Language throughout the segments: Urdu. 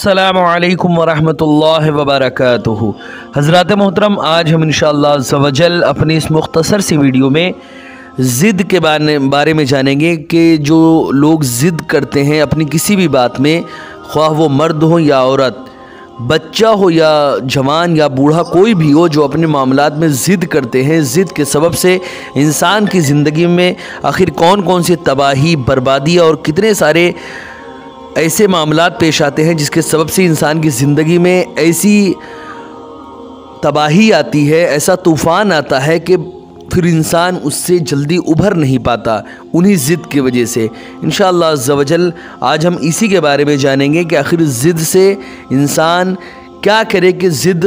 السلام علیکم ورحمۃ اللہ وبرکاتہ۔ حضرات محترم، آج ہم انشاءاللہ زوجل اپنی اس مختصر سی ویڈیو میں ضد کے بارے میں جانیں گے کہ جو لوگ ضد کرتے ہیں اپنی کسی بھی بات میں، خواہ وہ مرد ہو یا عورت، بچہ ہو یا جوان یا بوڑھا کوئی بھی ہو، جو اپنے معاملات میں ضد کرتے ہیں، ضد کے سبب سے انسان کی زندگی میں آخر کون کون سی تباہی، بربادی اور کتنے سارے ایسے معاملات پیش آتے ہیں جس کے سبب سے انسان کی زندگی میں ایسی تباہی آتی ہے، ایسا طوفان آتا ہے کہ پھر انسان اس سے جلدی ابھر نہیں پاتا انہی ضد کی وجہ سے۔ انشاءاللہ عزوجل آج ہم اسی کے بارے میں جانیں گے کہ آخر ضد سے انسان کیا کرے کہ ضد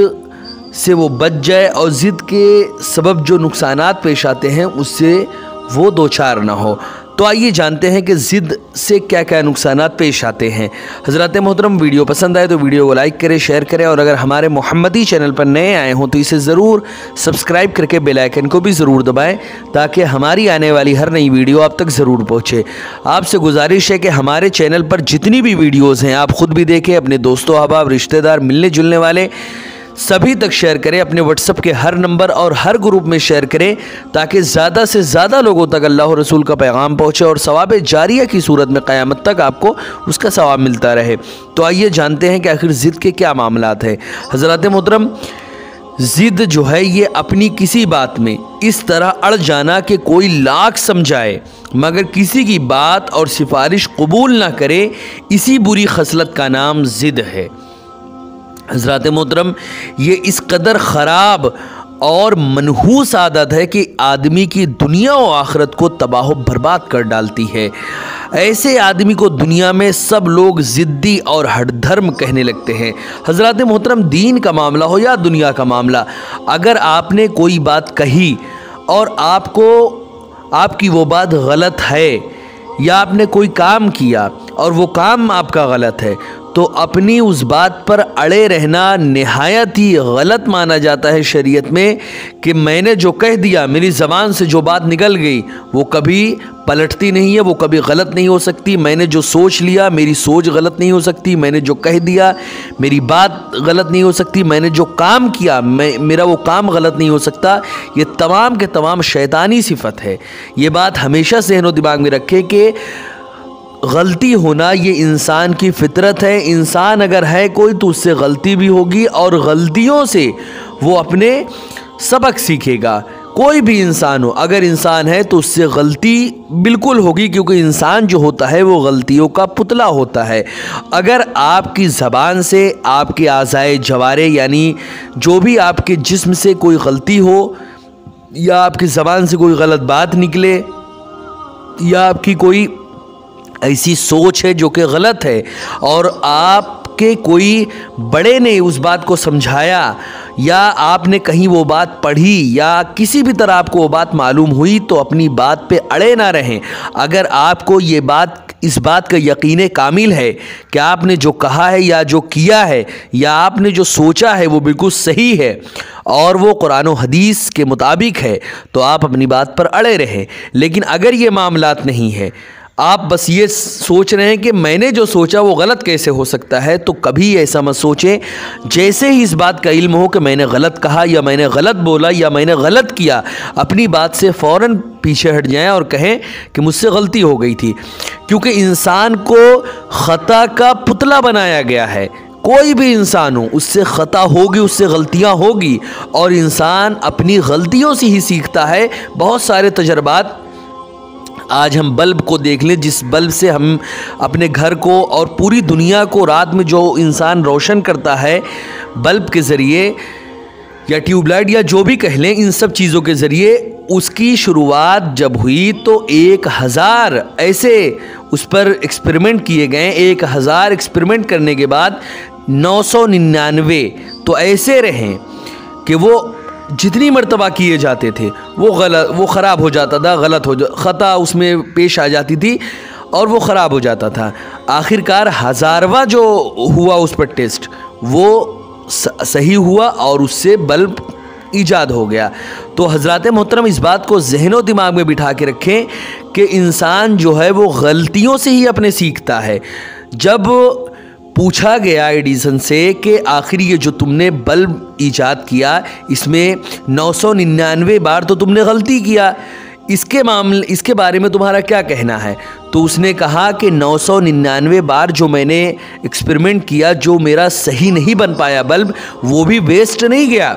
سے وہ بچ جائے اور ضد کے سبب جو نقصانات پیش آتے ہیں، اس سے وہ دوچار نہ ہو۔ تو آئیے جانتے ہیں کہ ضد سے کیا کیا نقصانات پیش آتے ہیں۔ حضرات محترم، ویڈیو پسند آئے تو ویڈیو کو لائک کریں، شیئر کریں اور اگر ہمارے محمدی چینل پر نئے آئے ہوں تو اسے ضرور سبسکرائب کر کے بیل آئیکن کو بھی ضرور دبائیں تاکہ ہماری آنے والی ہر نئی ویڈیو آپ تک ضرور پہنچے۔ آپ سے گزارش ہے کہ ہمارے چینل پر جتنی بھی ویڈیوز ہیں، آپ خود بھی دیکھیں، اپنے دوستوں، احباب، رشتہ دار، ملنے جلنے والے سبھی تک شیئر کریں، اپنے واٹس اپ کے ہر نمبر اور ہر گروپ میں شیئر کریں تاکہ زیادہ سے زیادہ لوگوں تک اللہ و رسول کا پیغام پہنچے اور ثواب جاریہ کی صورت میں قیامت تک آپ کو اس کا ثواب ملتا رہے۔ تو آئیے جانتے ہیں کہ آخر ضد کے کیا معاملات ہیں۔ حضرات محترم، ضد جو ہے یہ اپنی کسی بات میں اس طرح اڑ جانا کہ کوئی لاکھ سمجھائے، مگر کسی کی بات اور سفارش قبول نہ کرے، اسی بری خصلت کا نام ضد ہے۔ حضرات محترم، یہ اس قدر خراب اور منحوس عادت ہے کہ آدمی کی دنیا و آخرت کو تباہ و برباد کر ڈالتی ہے۔ ایسے آدمی کو دنیا میں سب لوگ ضدی اور ہٹ دھرم کہنے لگتے ہیں۔ حضرات محترم، دین کا معاملہ ہو یا دنیا کا معاملہ، اگر آپ نے کوئی بات کہی اور آپ کو، آپ کی وہ بات غلط ہے یا آپ نے کوئی کام کیا اور وہ کام آپ کا غلط ہے تو اپنی اس بات پر اڑے رہنا نہایت ہی غلط مانا جاتا ہے شریعت میں کہ میں نے جو کہہ دیا، میری زبان سے جو بات نکل گئی، وہ کبھی پلٹتی نہیں ہے، وہ کبھی غلط نہیں ہو سکتی۔ میں نے جو سوچ لیا، میری سوچ غلط نہیں ہو سکتی۔ میں نے جو کہہ دیا، میری بات غلط نہیں ہو سکتی۔ میں نے جو کام کیا، میں، میرا وہ کام غلط نہیں ہو سکتا۔ یہ تمام کے تمام شیطانی صفت ہے۔ یہ بات ہمیشہ ذہن و دماغ میں رکھے کہ غلطی ہونا یہ انسان کی فطرت ہے۔ انسان اگر ہے کوئی تو اس سے غلطی بھی ہوگی اور غلطیوں سے وہ اپنے سبق سیکھے گا۔ کوئی بھی انسان ہو، اگر انسان ہے تو اس سے غلطی بالکل ہوگی کیونکہ انسان جو ہوتا ہے وہ غلطیوں کا پتلا ہوتا ہے۔ اگر آپ کی زبان سے آپ کے آزائے جوارے یعنی جو بھی آپ کے جسم سے کوئی غلطی ہو یا آپ کی زبان سے کوئی غلط بات نکلے یا آپ کی کوئی ایسی سوچ ہے جو کہ غلط ہے اور آپ کے کوئی بڑے نے اس بات کو سمجھایا یا آپ نے کہیں وہ بات پڑھی یا کسی بھی طرح آپ کو وہ بات معلوم ہوئی تو اپنی بات پہ اڑے نہ رہیں۔ اگر آپ کو یہ بات، اس بات کا یقین کامل ہے کہ آپ نے جو کہا ہے یا جو کیا ہے یا آپ نے جو سوچا ہے وہ بالکل صحیح ہے اور وہ قرآن و حدیث کے مطابق ہے تو آپ اپنی بات پر اڑے رہیں۔ لیکن اگر یہ معاملات نہیں ہے آپ بس یہ سوچ رہے ہیں کہ میں نے جو سوچا وہ غلط کیسے ہو سکتا ہے؟ تو کبھی ایسا مت سوچیں۔ جیسے ہی اس بات کا علم ہو کہ میں نے غلط کہا یا میں نے غلط بولا یا میں نے غلط کیا، اپنی بات سے فوراً پیچھے ہٹ جائیں اور کہیں کہ مجھ سے غلطی ہو گئی تھی۔ کیونکہ انسان کو خطا کا پتلا بنایا گیا ہے۔ کوئی بھی انسان ہو، اس سے خطا ہوگی، اس سے غلطیاں ہوگی۔ اور انسان اپنی غلطیوں سے ہی سیکھتا ہے۔ بہت سارے تجربات آج ہم بلب کو دیکھ لیں، جس بلب سے ہم اپنے گھر کو اور پوری دنیا کو رات میں جو انسان روشن کرتا ہے، بلب کے ذریعے یا ٹیوب لائٹ یا جو بھی کہہ لیں، ان سب چیزوں کے ذریعے اس کی شروعات جب ہوئی تو ایک ہزار ایسے اس پر ایکسپریمنٹ کیے گئے۔ ایک ہزار ایکسپریمنٹ کرنے کے بعد نو سو ننانوے تو ایسے رہیں کہ وہ جتنی مرتبہ کیے جاتے تھے، وہ غلط وہ خراب ہو جاتا تھا، غلط ہو جا خطا اس میں پیش آ جاتی تھی اور وہ خراب ہو جاتا تھا۔ آخر کار ہزارواں جو ہوا اس پر ٹیسٹ، وہ صحیح ہوا اور اس سے بلب ایجاد ہو گیا۔ تو حضرات محترم، اس بات کو ذہن و دماغ میں بٹھا کے رکھیں کہ انسان جو ہے، وہ غلطیوں سے ہی اپنے سیکھتا ہے۔ جب پوچھا گیا ایڈیسن سے کہ آخر یہ جو تم نے بلب ایجاد کیا، اس میں نو سو ننانوے بار تو تم نے غلطی کیا۔ اس کے معاملے اس کے بارے میں تمہارا کیا کہنا ہے؟ تو اس نے کہا کہ نو سو ننانوے بار جو میں نے ایکسپریمنٹ کیا، جو میرا صحیح نہیں بن پایا بلب، وہ بھی ویسٹ نہیں گیا۔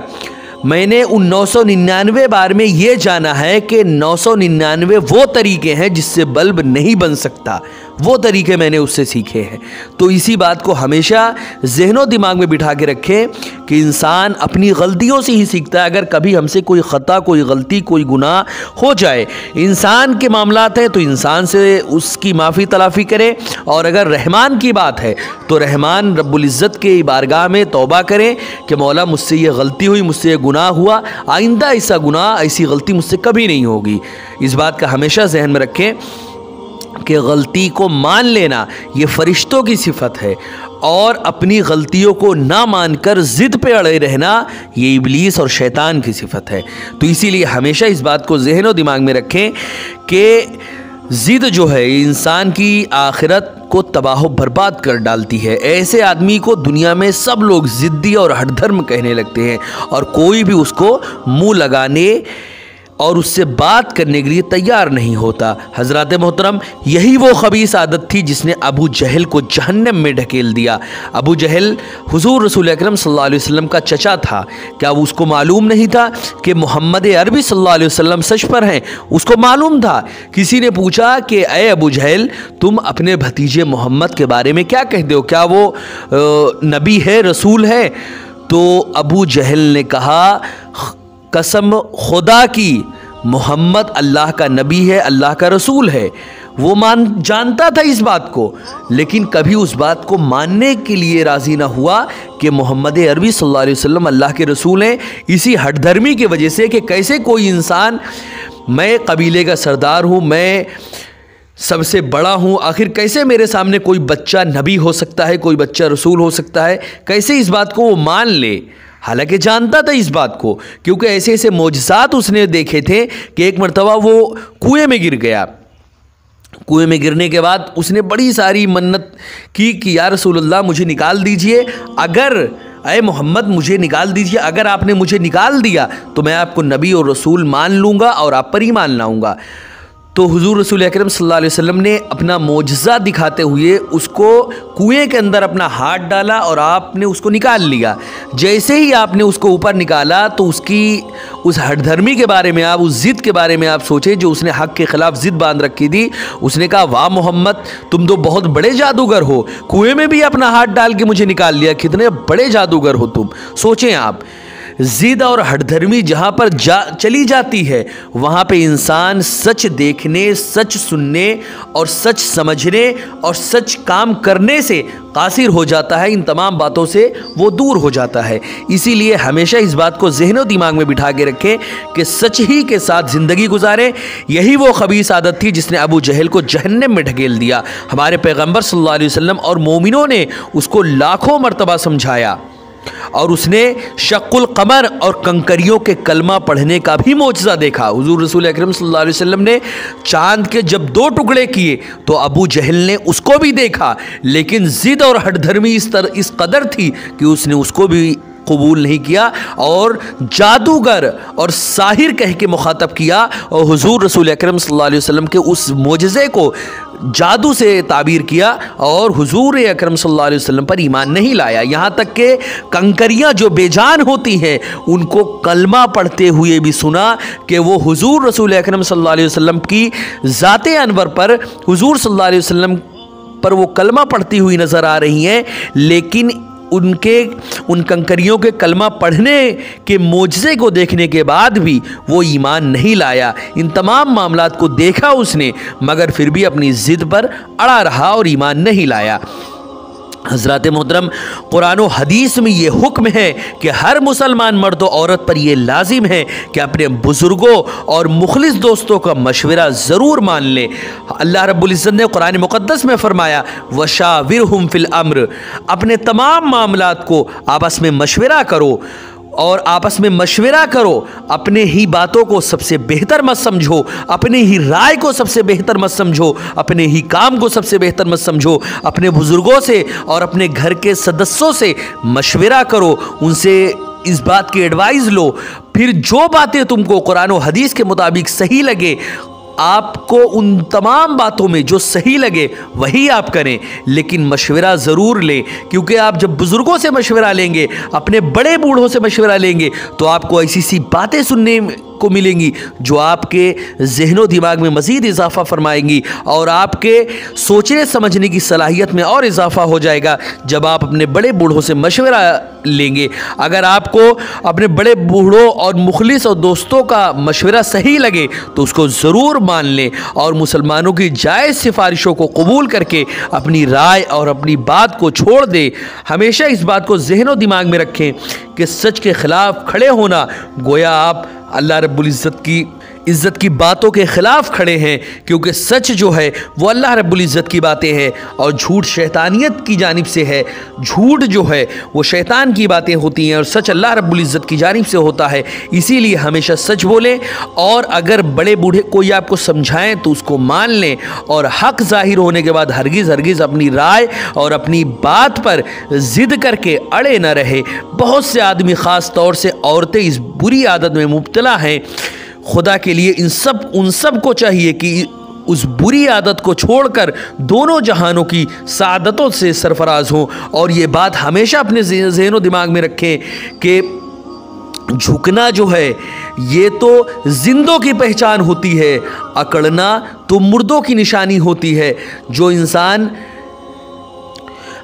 میں نے ان نو سو ننانوے بار میں یہ جانا ہے کہ نو سو ننانوے وہ طریقے ہیں جس سے بلب نہیں بن سکتا۔ وہ طریقے میں نے اس سے سیکھے ہیں۔ تو اسی بات کو ہمیشہ ذہن و دماغ میں بٹھا کے رکھیں کہ انسان اپنی غلطیوں سے ہی سیکھتا ہے۔ اگر کبھی ہم سے کوئی خطا، کوئی غلطی، کوئی گناہ ہو جائے، انسان کے معاملات ہیں تو انسان سے اس کی معافی، تلافی کرے اور اگر رحمان کی بات ہے تو رحمان رب العزت کے بارگاہ میں توبہ کریں کہ مولا مجھ سے یہ غلطی ہوئی، مجھ سے یہ گناہ ہوا۔ آئندہ ایسا گناہ، ایسی غلطی مجھ سے کبھی نہیں ہوگی۔ اس بات کا ہمیشہ ذہن میں رکھیں۔ کہ غلطی کو مان لینا یہ فرشتوں کی صفت ہے اور اپنی غلطیوں کو نہ مان کر ضد پہ اڑے رہنا یہ ابلیس اور شیطان کی صفت ہے۔ تو اسی لیے ہمیشہ اس بات کو ذہن و دماغ میں رکھیں کہ ضد جو ہے انسان کی آخرت کو تباہ و برباد کر ڈالتی ہے۔ ایسے آدمی کو دنیا میں سب لوگ ضدی اور ہٹ دھرم کہنے لگتے ہیں اور کوئی بھی اس کو منہ لگانے اور اس سے بات کرنے کے لیے تیار نہیں ہوتا۔ حضرات محترم، یہی وہ خبیص عادت تھی جس نے ابو جہل کو جہنم میں ڈھکیل دیا۔ ابو جہل حضور رسول اکرم صلی اللہ علیہ وسلم کا چچا تھا۔ کیا اس کو معلوم نہیں تھا کہ محمد عربی صلی اللہ علیہ وسلم سچ پر ہیں؟ اس کو معلوم تھا۔ کسی نے پوچھا کہ، اے ابو جہل، تم اپنے بھتیجے محمد کے بارے میں کیا کہتے ہو؟ کیا وہ نبی ہے، رسول ہے؟ تو ابو جہل نے کہا قسم خدا کی، محمد اللہ کا نبی ہے، اللہ کا رسول ہے۔ وہ مان، جانتا تھا اس بات کو، لیکن کبھی اس بات کو ماننے کے لیے راضی نہ ہوا کہ محمد عربی صلی اللہ علیہ وسلم اللہ کے رسول ہیں۔ اسی ہٹ دھرمی کی وجہ سے کہ کیسے کوئی انسان، میں قبیلے کا سردار ہوں، میں سب سے بڑا ہوں، آخر کیسے میرے سامنے کوئی بچہ نبی ہو سکتا ہے، کوئی بچہ رسول ہو سکتا ہے؟ کیسے اس بات کو وہ مان لے؟ حالانکہ جانتا تھا اس بات کو، کیونکہ ایسے ایسے معجزات اس نے دیکھے تھے کہ ایک مرتبہ وہ کنویں میں گر گیا۔ کنویں میں گرنے کے بعد اس نے بڑی ساری منت کی کہ، یا رسول اللہ، مجھے نکال دیجیے۔ اگر اے محمد، مجھے نکال دیجیے۔ اگر آپ نے مجھے نکال دیا تو میں آپ کو نبی اور رسول مان لوں گا اور آپ پر ہی مان لاؤں گا۔ تو حضور رسول اکرم صلی اللہ علیہ وسلم نے اپنا معجزہ دکھاتے ہوئے اس کو کنویں کے اندر اپنا ہاتھ ڈالا اور آپ نے اس کو نکال لیا۔ جیسے ہی آپ نے اس کو اوپر نکالا تو اس کی، اس ہٹ دھرمی کے بارے میں آپ، اس ضد کے بارے میں آپ سوچے جو اس نے حق کے خلاف ضد باندھ رکھی تھی۔ اس نے کہا، واہ محمد، تم تو بہت بڑے جادوگر ہو۔ کنویں میں بھی اپنا ہاتھ ڈال کے مجھے نکال لیا، کتنے بڑے جادوگر ہو تم۔ سوچیں آپ زید اور ہٹ دھرمی جہاں پر جا چلی جاتی ہے، وہاں پہ انسان سچ دیکھنے، سچ سننے اور سچ سمجھنے اور سچ کام کرنے سے قاصر ہو جاتا ہے۔ ان تمام باتوں سے وہ دور ہو جاتا ہے۔ اسی لیے ہمیشہ اس بات کو ذہن و دماغ میں بٹھا کے رکھیں کہ سچ ہی کے ساتھ زندگی گزاریں۔ یہی وہ خبیص عادت تھی جس نے ابو جہل کو جہنم میں ڈھکیل دیا۔ ہمارے پیغمبر صلی اللہ علیہ وسلم اور مومنوں نے اس کو لاکھوں مرتبہ سمجھایا۔ اور اس نے شق القمر اور کنکریوں کے کلمہ پڑھنے کا بھی معجزہ دیکھا۔ حضور رسول اکرم صلی اللہ علیہ وسلم نے چاند کے جب دو ٹکڑے کیے تو ابو جہل نے اس کو بھی دیکھا، لیکن ضد اور ہٹ دھرمی اس طرح، اس قدر تھی کہ اس نے اس کو بھی قبول نہیں کیا اور جادوگر اور ساحر کہہ کے مخاطب کیا۔ اور حضور رسول اکرم صلی اللہ علیہ وسلم کے اس معجزے کو جادو سے تعبیر کیا اور حضور اکرم صلی اللہ علیہ وسلم پر ایمان نہیں لایا۔ یہاں تک کہ کنکریاں جو بے جان ہوتی ہیں، ان کو کلمہ پڑھتے ہوئے بھی سنا کہ وہ حضور رسول اکرم صلی اللہ علیہ وسلم کی ذات انور پر حضور صلی اللہ علیہ وسلم پر وہ کلمہ پڑھتی ہوئی نظر آ رہی ہیں، لیکن ان کے ان کنکریوں کے کلمہ پڑھنے کے معجزے کو دیکھنے کے بعد بھی وہ ایمان نہیں لایا۔ ان تمام معاملات کو دیکھا اس نے، مگر پھر بھی اپنی ضد پر اڑا رہا اور ایمان نہیں لایا۔ حضرات محترم، قرآن و حدیث میں یہ حکم ہے کہ ہر مسلمان مرد و عورت پر یہ لازم ہے کہ اپنے بزرگوں اور مخلص دوستوں کا مشورہ ضرور مان لے۔ اللہ رب العزت نے قرآن مقدس میں فرمایا، وَشَاوِرْهُمْ فِي الْأَمْرِ اپنے تمام معاملات کو آپس میں مشورہ کرو۔ اور آپس میں مشورہ کرو، اپنے ہی باتوں کو سب سے بہتر مت سمجھو، اپنے ہی رائے کو سب سے بہتر مت سمجھو، اپنے ہی کام کو سب سے بہتر مت سمجھو، اپنے بزرگوں سے اور اپنے گھر کے سدسوں سے مشورہ کرو، ان سے اس بات کی ایڈوائز لو۔ پھر جو باتیں تم کو قرآن و حدیث کے مطابق صحیح لگے آپ کو ان تمام باتوں میں جو صحیح لگے وہی آپ کریں۔ لیکن مشورہ ضرور لیں، کیونکہ آپ جب بزرگوں سے مشورہ لیں گے، اپنے بڑے بوڑھوں سے مشورہ لیں گے، تو آپ کو ایسی سی باتیں سننے کو ملیں گی، جو آپ کے ذہن و دماغ میں مزید اضافہ فرمائیں گی اور آپ کے سوچنے، سمجھنے کی صلاحیت میں اور اضافہ ہو جائے گا جب آپ اپنے بڑے بوڑھوں سے مشورہ لیں گے۔ اگر آپ کو اپنے بڑے بوڑھوں اور مخلص اور دوستوں کا مشورہ صحیح لگے تو اس کو ضرور مان لیں اور مسلمانوں کی جائز سفارشوں کو قبول کر کے اپنی رائے اور اپنی بات کو چھوڑ دیں۔ ہمیشہ اس بات کو ذہن و دماغ میں رکھیں کہ سچ کے خلاف کھڑے ہونا گویا آپ اللہ رب العزت کی عزت کی باتوں کے خلاف کھڑے ہیں، کیونکہ سچ جو ہے، وہ اللہ رب العزت کی باتیں ہیں۔ اور جھوٹ شیطانیت کی جانب سے ہے۔ جھوٹ جو ہے، وہ شیطان کی باتیں ہوتی ہیں اور سچ اللہ رب العزت کی جانب سے ہوتا ہے۔ اسی لیے ہمیشہ سچ بولیں۔ اور اگر بڑے بوڑھے کوئی آپ کو سمجھائیں تو اس کو مان لیں۔ اور حق ظاہر ہونے کے بعد ہرگز ہرگز اپنی رائے اور اپنی بات پر ضد کر کے اڑے نہ رہے۔ بہت سے آدمی خاص طور سے عورتیں اس بری عادت میں مبتلا ہیں۔ خدا کے لیے ان سب ان سب کو چاہیے کہ اس بری عادت کو چھوڑ کر دونوں جہانوں کی سعادتوں سے سرفراز ہوں۔ اور یہ بات ہمیشہ اپنے ذہن و دماغ میں رکھیں کہ جھکنا جو ہے، یہ تو زندوں کی پہچان ہوتی ہے، اکڑنا تو مردوں کی نشانی ہوتی ہے۔ جو انسان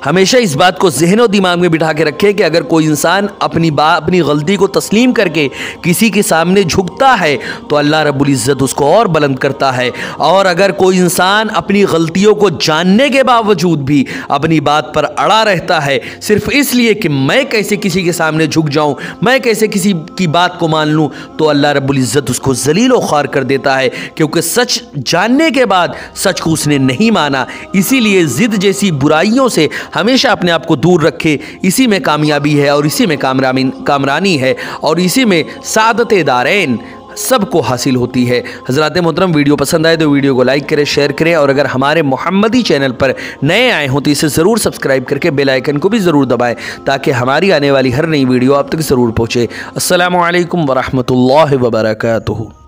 ہمیشہ اس بات کو ذہن و دماغ میں بٹھا کے رکھے کہ اگر کوئی انسان اپنی با، اپنی غلطی کو تسلیم کر کے کسی کے سامنے جھکتا ہے، تو اللہ رب العزت اس کو اور بلند کرتا ہے۔ اور اگر کوئی انسان اپنی غلطیوں کو جاننے کے باوجود بھی اپنی بات پر اڑا رہتا ہے، صرف اس لیے کہ میں کیسے کسی کے سامنے جھک جاؤں، میں کیسے کسی کی بات کو مان لوں، تو اللہ رب العزت اس کو ذلیل و خوار کر دیتا ہے۔ کیونکہ سچ جاننے کے بعد سچ کو اس نے نہیں مانا، اسی لیے ضد جیسی برائیوں سے ہمیشہ اپنے آپ کو دور رکھے، اسی میں کامیابی ہے اور اسی میں کامرانی ہے اور اسی میں سعادت دارین سب کو حاصل ہوتی ہے۔ حضرات محترم، ویڈیو پسند آئے تو ویڈیو کو لائک کریں، شیئر کریں اور اگر ہمارے محمدی چینل پر نئے آئے ہوں تو اسے ضرور سبسکرائب کر کے بیل آئیکن کو بھی ضرور دبائیں تاکہ ہماری آنے والی ہر نئی ویڈیو آپ تک ضرور پہنچے۔ السلام علیکم ورحمۃ اللہ وبرکاتہ۔